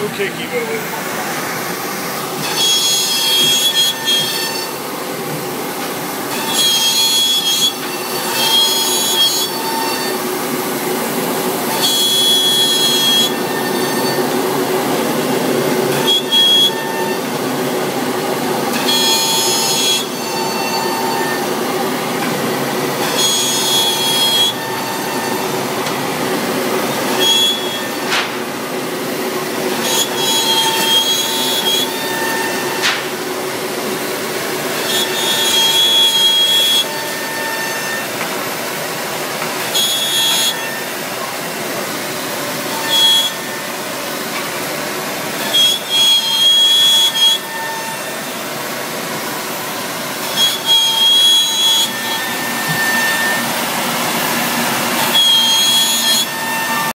Okay, keep moving.